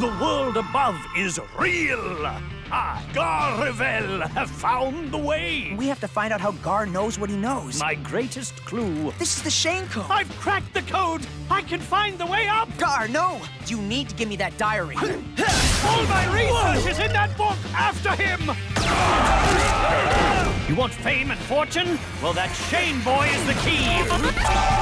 The world above is real. Ah, I, Gar Rivelle, have found the way. We have to find out how Gar knows what he knows. My greatest clue. This is the Shane code. I've cracked the code. I can find the way up. Gar, no! You need to give me that diary. All my research is in that book. After him. You want fame and fortune? Well, that Shane boy is the key.